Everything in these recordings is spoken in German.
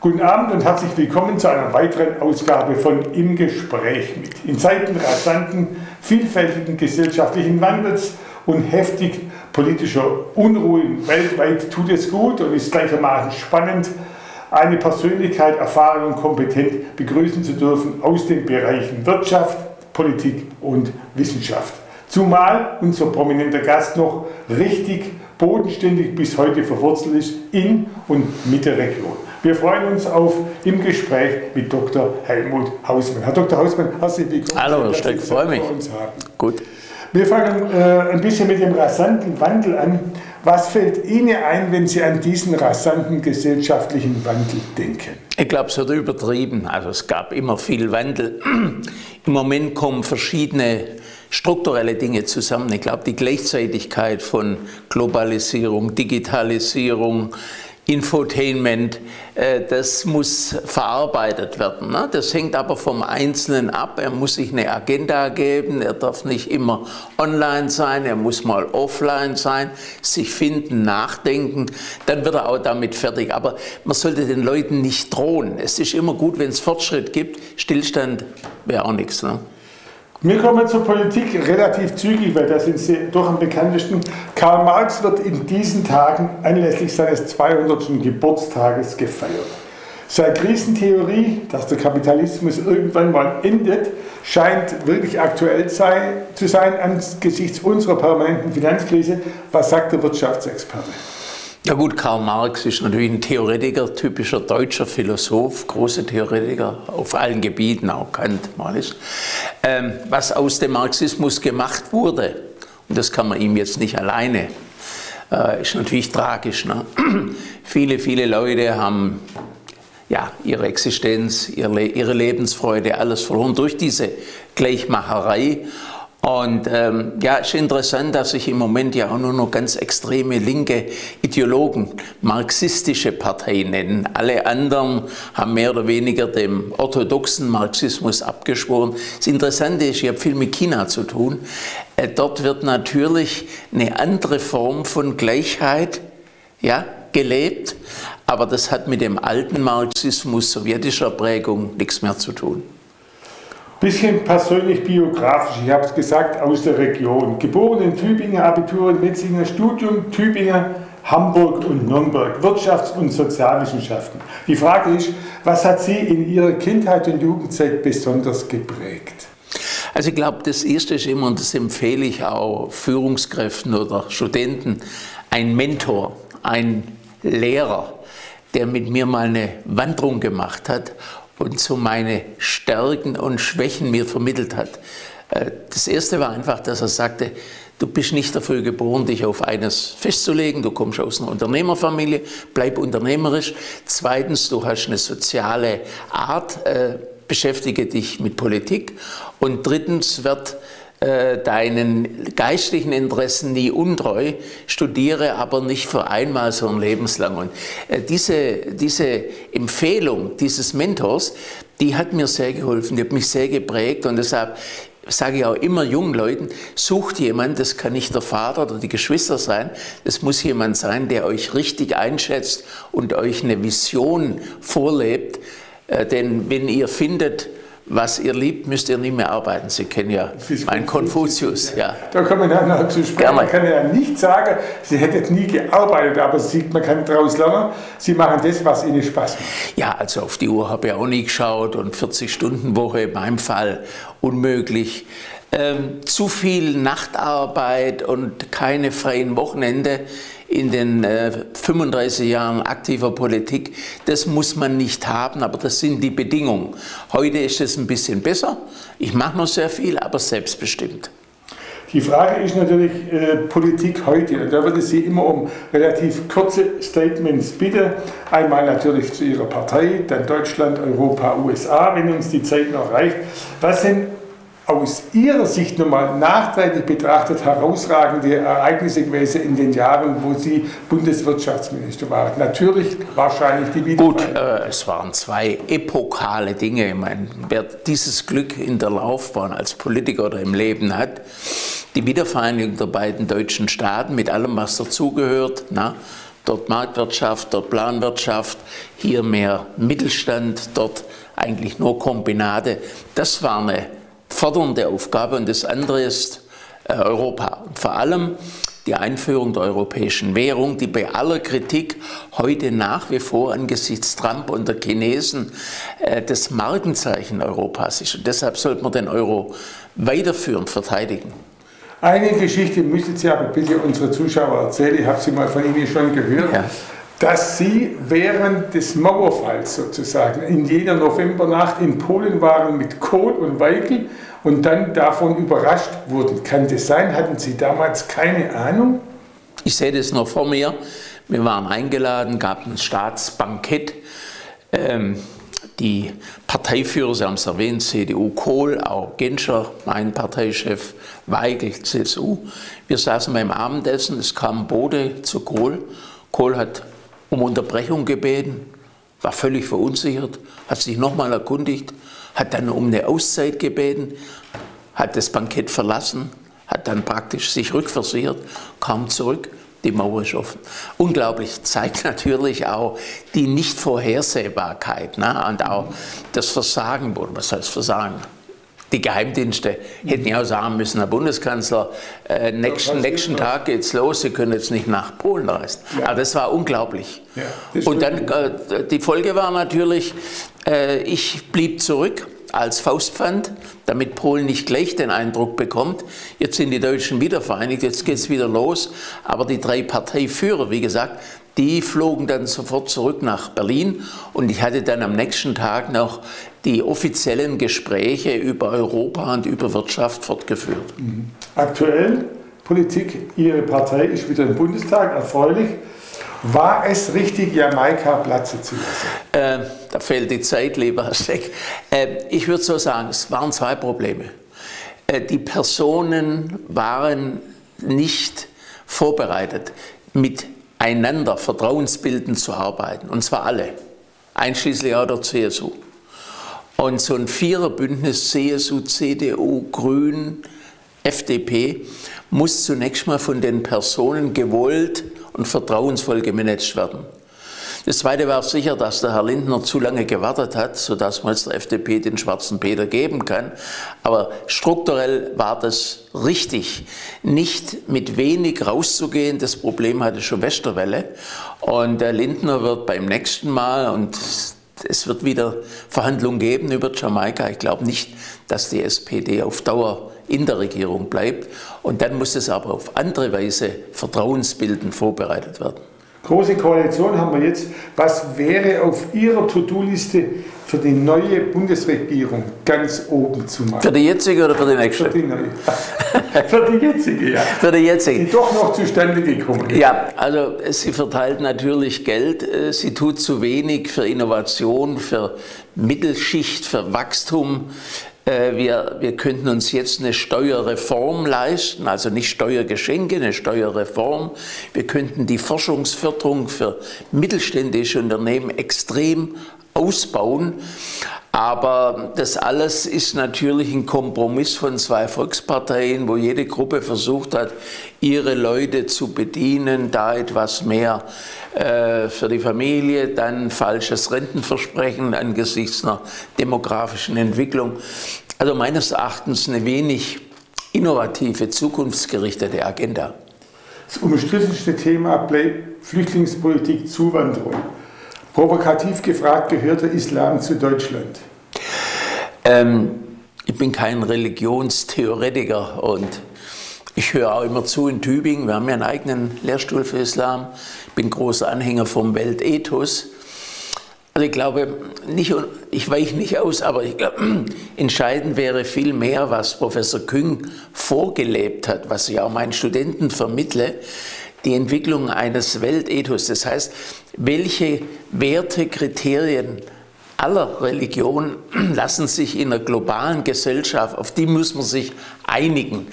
Guten Abend und herzlich willkommen zu einer weiteren Ausgabe von Im Gespräch mit. In Zeiten rasanten, vielfältigen gesellschaftlichen Wandels und heftig politischer Unruhen weltweit tut es gut und ist gleichermaßen spannend, eine Persönlichkeit erfahren und kompetent begrüßen zu dürfen aus den Bereichen Wirtschaft, Politik und Wissenschaft. Zumal unser prominenter Gast noch richtig bodenständig bis heute verwurzelt ist in und mit der Region. Wir freuen uns auf im Gespräch mit Dr. Helmut Hausmann. Herr Dr. Hausmann, herzlich willkommen. Hallo, Herr Steck, freue mich. Gut. Wir fangen äh, ein bisschen mit dem rasanten Wandel an. Was fällt Ihnen ein, wenn Sie an diesen rasanten gesellschaftlichen Wandel denken? Ich glaube, es wird übertrieben. Also es gab immer viel Wandel. Im Moment kommen verschiedene strukturelle Dinge zusammen. Ich glaube, die Gleichzeitigkeit von Globalisierung, Digitalisierung, Infotainment, äh, das muss verarbeitet werden. Ne? Das hängt aber vom Einzelnen ab. Er muss sich eine Agenda geben, er darf nicht immer online sein, er muss mal offline sein, sich finden, nachdenken, dann wird er auch damit fertig. Aber man sollte den Leuten nicht drohen. Es ist immer gut, wenn es Fortschritt gibt. Stillstand wäre auch nichts. Ne? Wir kommen zur Politik relativ zügig, weil das sind Sie doch am bekanntesten. Karl Marx wird in diesen Tagen anlässlich seines 200. Geburtstages gefeiert. Seine Krisentheorie, dass der Kapitalismus irgendwann mal endet, scheint wirklich aktuell sei, zu sein angesichts unserer permanenten Finanzkrise. Was sagt der Wirtschaftsexperte? Ja gut, Karl Marx ist natürlich ein Theoretiker, typischer deutscher Philosoph, großer Theoretiker auf allen Gebieten, auch Kant ist. Ähm, was aus dem Marxismus gemacht wurde, und das kann man ihm jetzt nicht alleine, äh, ist natürlich tragisch. Ne? viele, viele Leute haben ja, ihre Existenz, ihre, ihre Lebensfreude, alles verloren durch diese Gleichmacherei. Und ähm, ja, ist interessant, dass sich im Moment ja auch nur noch ganz extreme linke Ideologen marxistische Parteien nennen. Alle anderen haben mehr oder weniger dem orthodoxen Marxismus abgeschworen. Das Interessante ist, ich habe viel mit China zu tun. Äh, dort wird natürlich eine andere Form von Gleichheit ja, gelebt, aber das hat mit dem alten Marxismus sowjetischer Prägung nichts mehr zu tun. Bisschen persönlich biografisch, ich habe es gesagt, aus der Region. Geboren in Tübingen, Abitur in Metzinger, Studium Tübingen, Hamburg und Nürnberg, Wirtschafts- und Sozialwissenschaften. Die Frage ist, was hat Sie in Ihrer Kindheit und Jugendzeit besonders geprägt? Also ich glaube, das Erste ist immer, und das empfehle ich auch Führungskräften oder Studenten, ein Mentor, ein Lehrer, der mit mir mal eine Wanderung gemacht hat und so meine Stärken und Schwächen mir vermittelt hat. Äh, das erste war einfach, dass er sagte, du bist nicht dafür geboren, dich auf eines festzulegen, du kommst aus einer Unternehmerfamilie, bleib unternehmerisch. Zweitens, du hast eine soziale Art, äh, beschäftige dich mit Politik. Und drittens wird äh, deinen geistlichen Interessen nie untreu, studiere aber nicht für einmal, sondern lebenslang. Und äh, diese, diese Empfehlung dieses Mentors, die hat mir sehr geholfen, die hat mich sehr geprägt und deshalb sage ich auch immer jungen Leuten, sucht jemand, das kann nicht der Vater oder die Geschwister sein, das muss jemand sein, der euch richtig einschätzt und euch eine Vision vorlebt. Äh, denn wenn ihr findet, was ihr liebt, müsst ihr nicht mehr arbeiten. Sie kennen ja meinen Konfuzius. Ja. Da kommen wir noch zu sprechen. Man kann ja nicht sagen, Sie hätten nie gearbeitet, aber sieht, man kann daraus lernen, Sie machen das, was Ihnen Spaß macht. Ja, also auf die Uhr habe ich auch nie geschaut und 40-Stunden-Woche in meinem Fall unmöglich. Ähm, zu viel Nachtarbeit und keine freien Wochenende in den äh, 35 Jahren aktiver Politik, das muss man nicht haben, aber das sind die Bedingungen. Heute ist es ein bisschen besser. Ich mache noch sehr viel, aber selbstbestimmt. Die Frage ist natürlich äh, Politik heute. Und da würde Sie immer um relativ kurze Statements bitten. Einmal natürlich zu Ihrer Partei, dann Deutschland, Europa, USA, wenn uns die Zeit noch reicht. Was sind aus Ihrer Sicht nochmal nachträglich betrachtet herausragende Ereignisse gewesen in den Jahren, wo Sie Bundeswirtschaftsminister waren? Natürlich wahrscheinlich die Wiedervereinigung. Gut, äh, es waren zwei epokale Dinge. Ich meine, wer dieses Glück in der Laufbahn als Politiker oder im Leben hat, die Wiedervereinigung der beiden deutschen Staaten mit allem, was dazugehört, dort Marktwirtschaft, dort Planwirtschaft, hier mehr Mittelstand, dort eigentlich nur Kombinate. Das war eine fordernde Aufgabe und das andere ist äh, Europa. Und vor allem die Einführung der europäischen Währung, die bei aller Kritik heute nach wie vor angesichts Trump und der Chinesen äh, das Markenzeichen Europas ist. Und deshalb sollte man den Euro weiterführen, verteidigen. Eine Geschichte müssen Sie aber bitte unsere Zuschauer erzählen, ich habe sie mal von Ihnen schon gehört. Ja dass Sie während des Mauerfalls sozusagen in jeder Novembernacht in Polen waren mit Kohl und Weigel und dann davon überrascht wurden. Kann das sein? Hatten Sie damals keine Ahnung? Ich sehe das noch vor mir. Wir waren eingeladen, gab ein Staatsbankett. Ähm, die Parteiführer, Sie haben es erwähnt, CDU Kohl, auch Genscher, mein Parteichef, Weigel, CSU. Wir saßen beim Abendessen, es kam Bote zu Kohl. Kohl hat um Unterbrechung gebeten, war völlig verunsichert, hat sich nochmal erkundigt, hat dann um eine Auszeit gebeten, hat das Bankett verlassen, hat dann praktisch sich rückversichert, kam zurück, die Mauer ist offen. Unglaublich, zeigt natürlich auch die Nichtvorhersehbarkeit ne? und auch das Versagen, was heißt Versagen? Die Geheimdienste hätten ja auch sagen müssen, Herr Bundeskanzler, äh, nächsten, nächsten Tag geht's los, Sie können jetzt nicht nach Polen reisen. Ja. Aber das war unglaublich. Ja, und dann äh, die Folge war natürlich, äh, ich blieb zurück als Faustpfand, damit Polen nicht gleich den Eindruck bekommt, jetzt sind die Deutschen wieder vereinigt, jetzt geht es wieder los. Aber die drei Parteiführer, wie gesagt, die flogen dann sofort zurück nach Berlin und ich hatte dann am nächsten Tag noch die offiziellen Gespräche über Europa und über Wirtschaft fortgeführt. Mhm. Aktuell Politik, Ihre Partei ist wieder im Bundestag, erfreulich. War es richtig, Jamaika Platz zu lassen? Äh, da fehlt die Zeit, lieber Herr Steck. Äh, ich würde so sagen, es waren zwei Probleme. Äh, die Personen waren nicht vorbereitet, miteinander vertrauensbildend zu arbeiten. Und zwar alle, einschließlich auch der CSU. Und so ein Viererbündnis CSU, CDU, Grün, FDP muss zunächst mal von den Personen gewollt und vertrauensvoll gemanagt werden. Das Zweite war sicher, dass der Herr Lindner zu lange gewartet hat, sodass man jetzt der FDP den schwarzen Peter geben kann. Aber strukturell war das richtig, nicht mit wenig rauszugehen. Das Problem hatte schon Westerwelle. Und der Lindner wird beim nächsten Mal, und es wird wieder Verhandlungen geben über Jamaika. Ich glaube nicht, dass die SPD auf Dauer in der Regierung bleibt. Und dann muss es aber auf andere Weise vertrauensbildend vorbereitet werden. Große Koalition haben wir jetzt. Was wäre auf Ihrer To-Do-Liste für die neue Bundesregierung ganz oben zu machen? Für die jetzige oder für die nächste? Für die neue. für die jetzige, ja. Für die jetzige. Die doch noch zustande gekommen ist. Ja, also sie verteilt natürlich Geld. Äh, sie tut zu wenig für Innovation, für Mittelschicht, für Wachstum. Äh, wir, wir könnten uns jetzt eine Steuerreform leisten, also nicht Steuergeschenke, eine Steuerreform. Wir könnten die Forschungsförderung für mittelständische Unternehmen extrem ausbauen. Aber das alles ist natürlich ein Kompromiss von zwei Volksparteien, wo jede Gruppe versucht hat, ihre Leute zu bedienen, da etwas mehr äh, für die Familie, dann falsches Rentenversprechen angesichts einer demografischen Entwicklung. Also meines Erachtens eine wenig innovative, zukunftsgerichtete Agenda. Das umstrittenste Thema bleibt Flüchtlingspolitik, Zuwanderung. Provokativ gefragt, gehört der Islam zu Deutschland? Ähm, ich bin kein Religionstheoretiker und ich höre auch immer zu in Tübingen. Wir haben ja einen eigenen Lehrstuhl für Islam. Ich bin großer Anhänger vom Weltethos. Also ich glaube, nicht, ich weiche nicht aus, aber glaube, entscheidend wäre viel mehr, was Professor Küng vorgelebt hat, was ich auch meinen Studenten vermittle, die Entwicklung eines Weltethos. Das heißt, welche Werte, Kriterien aller Religionen lassen sich in einer globalen Gesellschaft, auf die muss man sich einigen.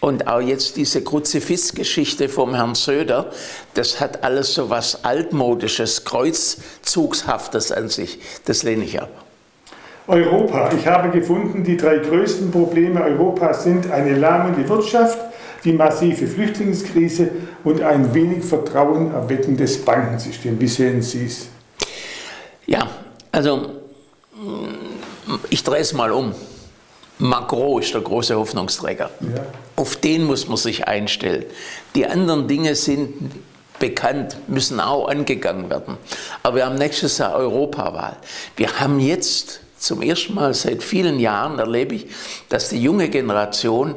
Und auch jetzt diese Kruzifixgeschichte vom Herrn Söder, das hat alles so was altmodisches, kreuzzugshaftes an sich. Das lehne ich ab. Europa. Ich habe gefunden, die drei größten Probleme Europas sind eine lahmende Wirtschaft, die massive Flüchtlingskrise und ein wenig Vertrauen erweckendes Bankensystem. Wie sehen Sie es? Ja, also ich drehe es mal um. Macron ist der große Hoffnungsträger. Ja. Auf den muss man sich einstellen. Die anderen Dinge sind bekannt, müssen auch angegangen werden. Aber wir haben nächstes Jahr Europawahl. Wir haben jetzt zum ersten Mal seit vielen Jahren erlebe ich, dass die junge Generation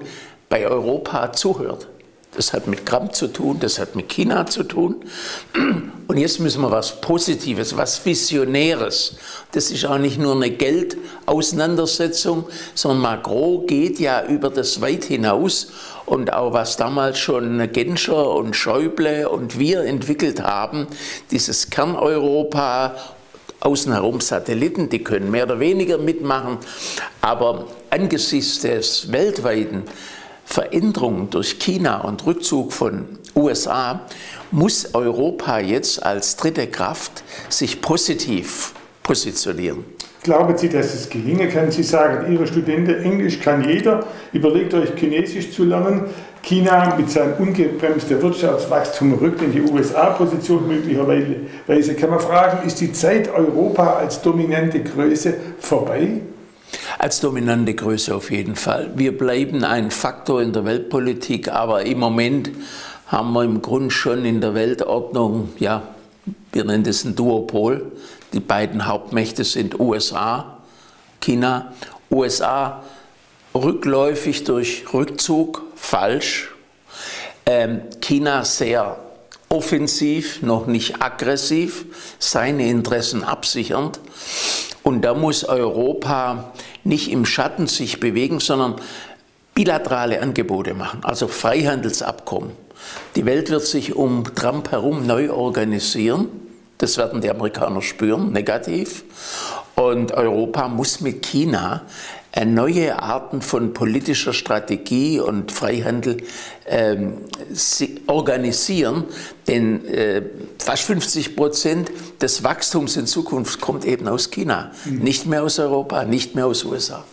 bei Europa zuhört. Das hat mit Trump zu tun, das hat mit China zu tun. Und jetzt müssen wir was Positives, was Visionäres. Das ist auch nicht nur eine Geldauseinandersetzung, sondern Macron geht ja über das weit hinaus. Und auch was damals schon Genscher und Schäuble und wir entwickelt haben, dieses Kerneuropa außen herum Satelliten, die können mehr oder weniger mitmachen. Aber angesichts des weltweiten Veränderungen durch China und Rückzug von USA muss Europa jetzt als dritte Kraft sich positiv positionieren. Glauben Sie, dass es gelingen kann? Sie sagen, Ihre Studenten, Englisch kann jeder. Überlegt euch, Chinesisch zu lernen. China mit seinem ungebremsten Wirtschaftswachstum rückt in die USA-Position möglicherweise. Kann man fragen, ist die Zeit Europa als dominante Größe vorbei? Als dominante Größe auf jeden Fall. Wir bleiben ein Faktor in der Weltpolitik, aber im Moment haben wir im Grunde schon in der Weltordnung, ja, wir nennen das ein Duopol. Die beiden Hauptmächte sind USA, China. USA rückläufig durch Rückzug, falsch. Ähm, China sehr offensiv, noch nicht aggressiv, seine Interessen absichernd. Und da muss Europa nicht im Schatten sich bewegen, sondern bilaterale Angebote machen, also Freihandelsabkommen. Die Welt wird sich um Trump herum neu organisieren. Das werden die Amerikaner spüren, negativ. Und Europa muss mit China neue Arten von politischer Strategie und Freihandel ähm, organisieren, denn äh, fast 50 Prozent des Wachstums in Zukunft kommt eben aus China, mhm. nicht mehr aus Europa, nicht mehr aus USA.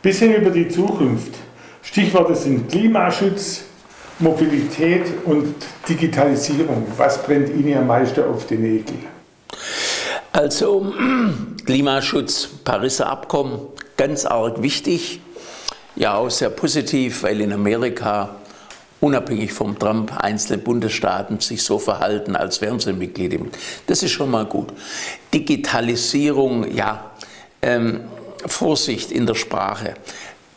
Bisschen über die Zukunft. Stichworte sind Klimaschutz, Mobilität und Digitalisierung. Was brennt Ihnen am meisten auf die Nägel? Also Klimaschutz, Pariser Abkommen, ganz arg wichtig. Ja, auch sehr positiv, weil in Amerika unabhängig vom Trump einzelne Bundesstaaten sich so verhalten, als wären sie Mitglied. Das ist schon mal gut. Digitalisierung, ja, ähm, Vorsicht in der Sprache.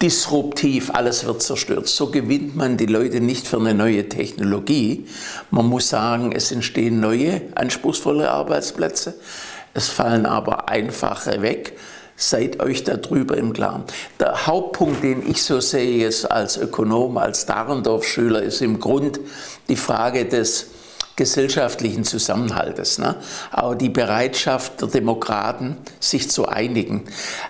Disruptiv, alles wird zerstört. So gewinnt man die Leute nicht für eine neue Technologie. Man muss sagen, es entstehen neue, anspruchsvolle Arbeitsplätze. Es fallen aber einfache weg. Seid euch darüber im Klaren. Der Hauptpunkt, den ich so sehe jetzt als Ökonom, als Dahrendorf-Schüler, ist im Grund die Frage des gesellschaftlichen Zusammenhaltes. Ne? Auch die Bereitschaft der Demokraten, sich zu einigen.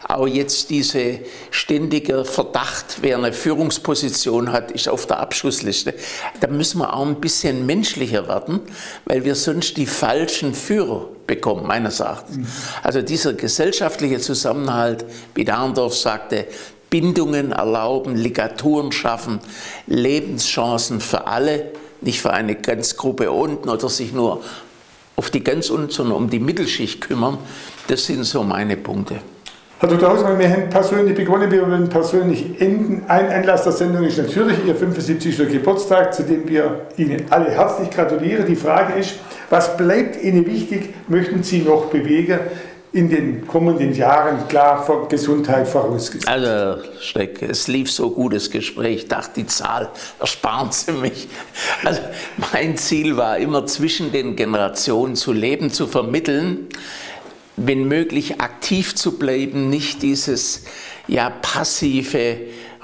Auch jetzt diese ständige Verdacht, wer eine Führungsposition hat, ist auf der Abschussliste. Da müssen wir auch ein bisschen menschlicher werden, weil wir sonst die falschen Führer bekommen, meines Erachtens. Also dieser gesellschaftliche Zusammenhalt, wie Dahrendorf sagte, Bindungen erlauben, Ligaturen schaffen, Lebenschancen für alle, nicht für eine ganz Gruppe unten oder sich nur auf die ganz unten, sondern um die Mittelschicht kümmern. Das sind so meine Punkte. Herr Dr. Hausmann, wir haben persönlich begonnen, wir wollen persönlich enden. Ein Anlass der Sendung ist natürlich Ihr 75. Geburtstag, zu dem wir Ihnen alle herzlich gratulieren. Die Frage ist, was bleibt Ihnen wichtig? Möchten Sie noch bewegen? In den kommenden Jahren klar Gesundheit vorausgesetzt. Also, Steck, es lief so gutes Gespräch. Ich dachte, die Zahl ersparen Sie mich. Also, mein Ziel war immer zwischen den Generationen zu leben, zu vermitteln, wenn möglich aktiv zu bleiben, nicht dieses ja passive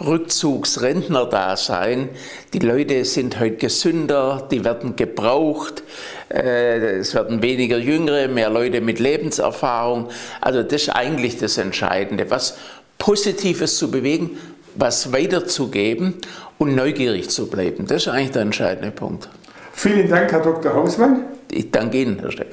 Rückzugsrentnerdasein. Die Leute sind heute gesünder, die werden gebraucht, äh, es werden weniger Jüngere, mehr Leute mit Lebenserfahrung. Also das ist eigentlich das Entscheidende, was Positives zu bewegen, was weiterzugeben und neugierig zu bleiben. Das ist eigentlich der entscheidende Punkt. Vielen Dank, Herr Dr. Hausmann. Ich danke Ihnen, Herr Steck.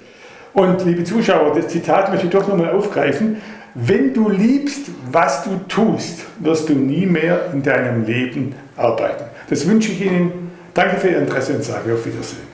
Und liebe Zuschauer, das Zitat möchte ich doch nochmal aufgreifen. Wenn du liebst, was du tust, wirst du nie mehr in deinem Leben arbeiten. Das wünsche ich Ihnen Danke für Ihr Interesse und sage auf Wiedersehen.